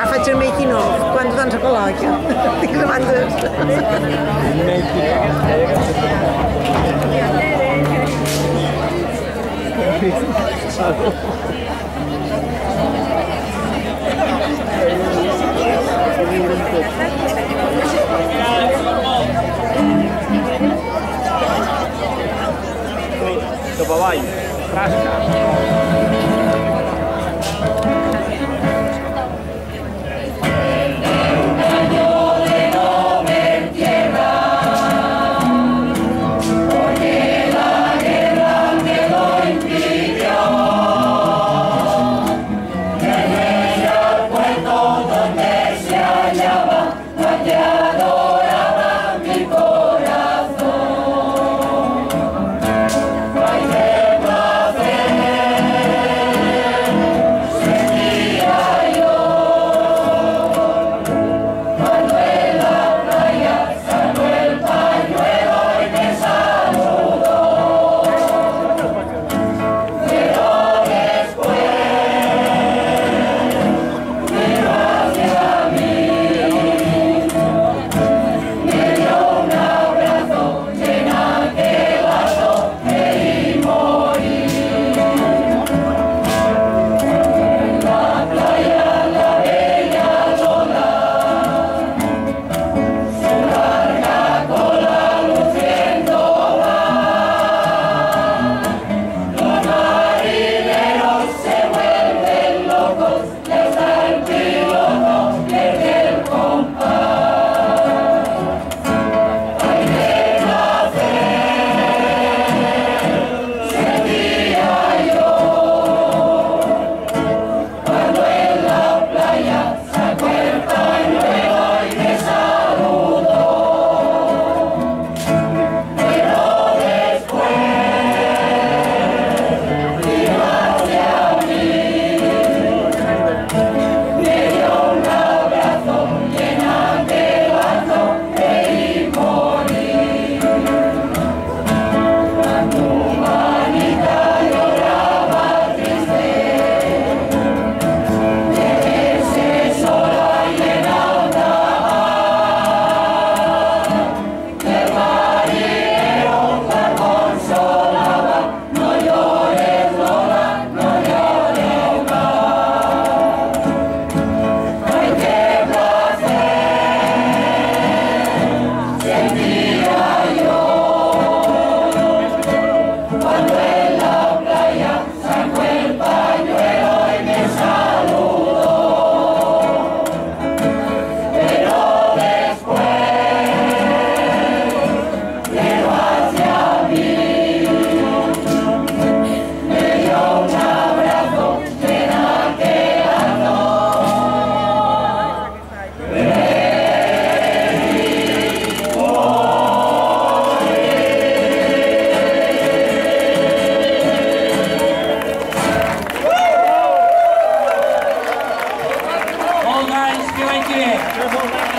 Ah, faig el making of quando danza con l'occhio. Ti domando. Cap avall, rasca. one. Yeah.